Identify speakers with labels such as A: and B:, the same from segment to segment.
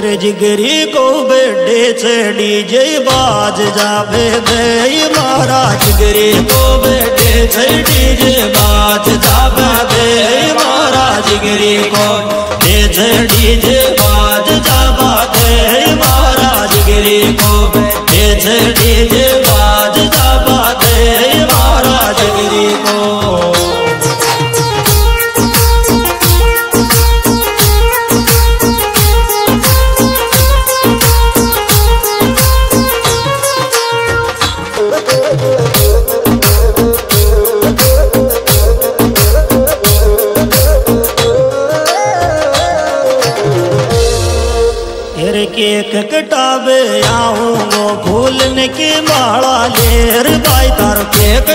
A: जिगरी को बेटे से जय बाज जावे दे मारा जिगरी को बेटे से जय बाज जावे दे मारा जिगरी को चढ़ी जय बाज जावा दे मारा जिगरी को बेटे से जय कटावे आऊंगो भूलने की माला लेर भाई तार केक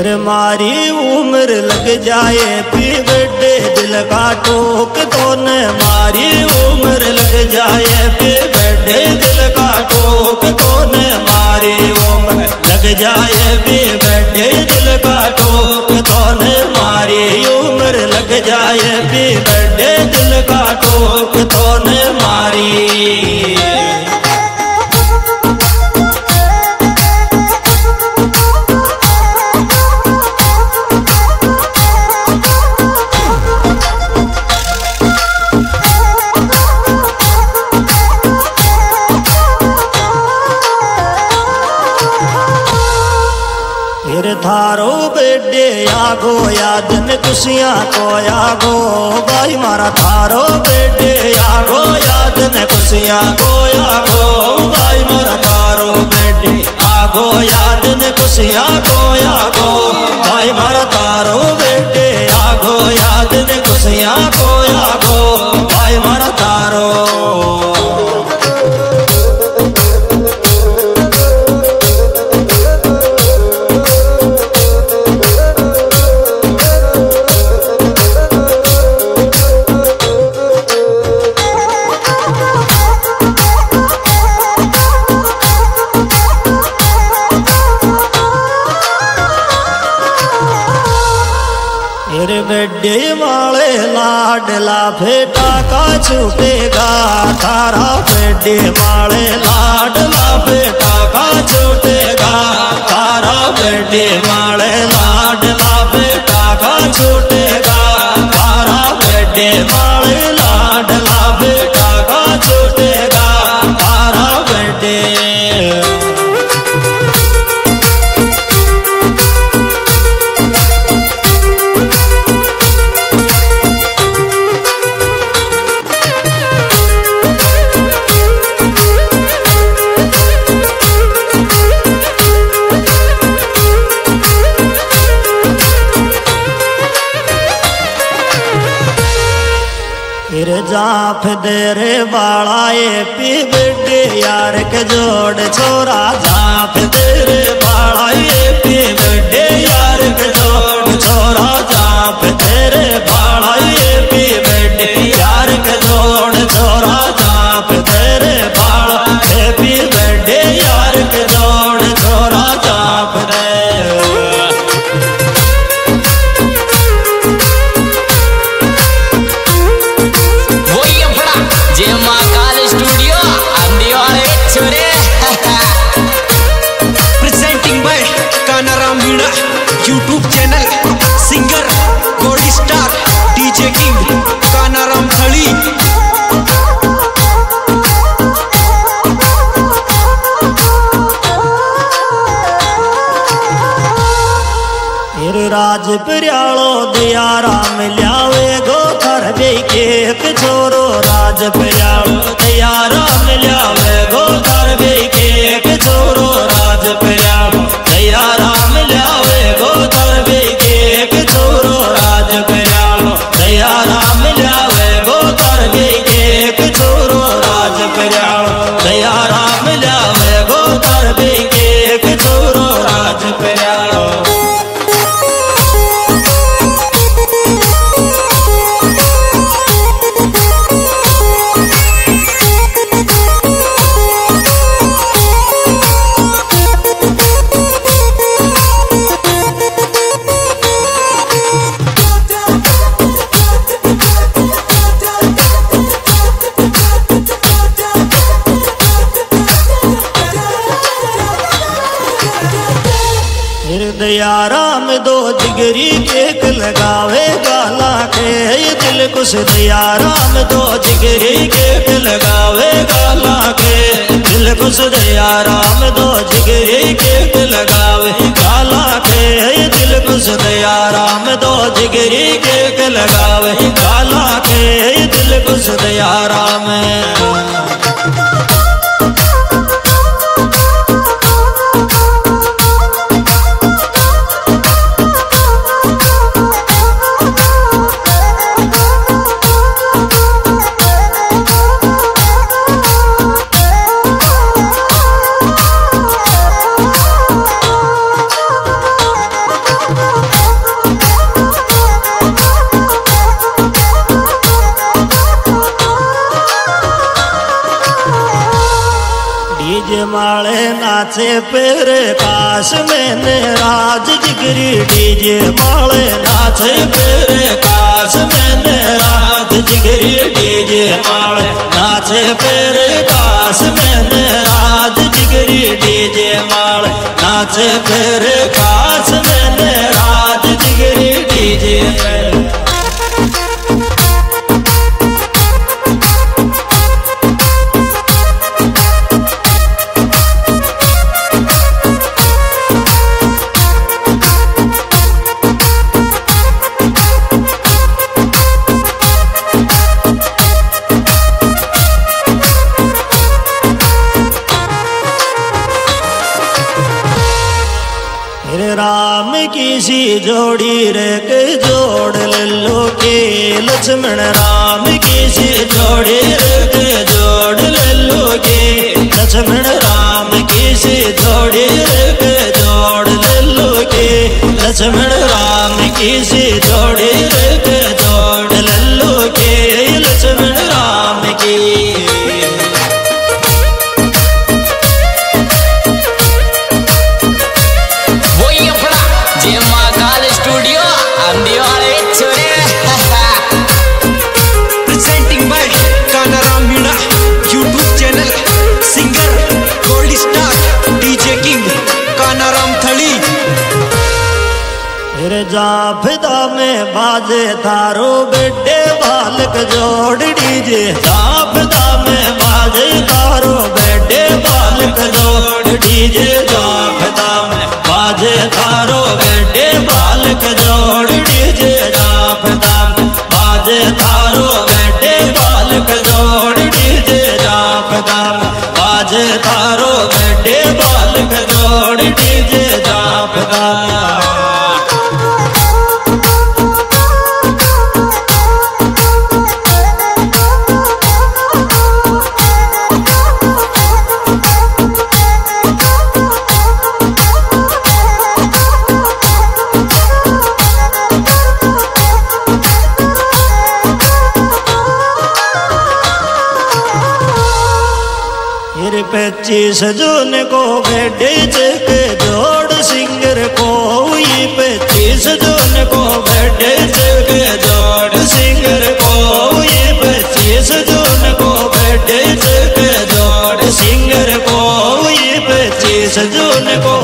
A: मारी उम्र लग जाए पी बड़े दिल का टोक तो न मारी उम्र लग जाए, फिर बड़े दिल का टोक तो न मारी उम्र लग जाए, फिर बड़े दिल का टोक तो न मारी उम्र लग जाए, फिर बड़े दिल का टोक तो न मारी। थारो बेडे आगो यादन खुशियाँ को आगो भाई मारा थारो बेडे आगो याद यादन खुशियाँ को आगो भाई मारा थारो बेडे आगो यादन खुशियाँ को आगो भाई मारा थारो बेडे आगो यादन खुशियाँ को आगो छूटेगा तारा बेटे वाले लाडला बेटा का छूटेगा तारा बड्डे जाफ देरे बाड़ाए पी बिडे यार के जोड़ छोरा। जाफ देरे बाड़ाए पी ਗੁਰ ਰਾਜ ਬਰਿਆਲੋ ਦਿਆ ਰਾਮ ਲਿਆਵੇ
B: ਗੋ ਘਰ ਵੇਖੇ ਇੱਕ ਛੋਰੋ
C: ਰਾਜ ਬਰਿਆਲੋ ਦਿਆ ਰਾਮ ਲਿਆਵੇ ਗੋ ਘਰ ਵੇਖੇ ਇੱਕ ਛੋਰੋ ਰਾਜ ਬਰਿਆਲੋ ਦਿਆ
A: ਰਾਮ राज दयाराम दो जिगरी गाला के। दिल कुछ दयाराम दो जिगरी लगावे गाला के। दिल कुछ दयाराम दो जिगरी लगावे गाला के। दिल कुछ दयाराम दो जिगरी लगावे गाला के। दिल कुछ दयाराम। डीजे माले नाचे पेर काश मैंने राज जिगरी। डीजे माले नाचे पेर काश मैंने राज जिगरी। डीजे माले नाचे पेर काश मैंने राज जिगरी। डीजे माले नाचे पेर काश मैंने राज जिगरी। डीजे जोड़ी रे के जोड़ लो के लक्ष्मण राम की सी जोड़ी। फिर जाफदा में बाजे थारो बेटे बालक जोड़ डीजे जाफदा में बाजे थारो बेटे बालक जोड़ डीजे जाफदा में बाजे थारो बेटे बालक जोड़ डीजे जाफदा में बाजे थारो पच्चीस जून को बेटे चक जोड़ सिंगर को पे। पच्चीस जून को बेटे चक जोड़ सिंगर को पे। पच्चीस जून को बेटे चक जोड़ सिंगर को पे। पच्चीस जून को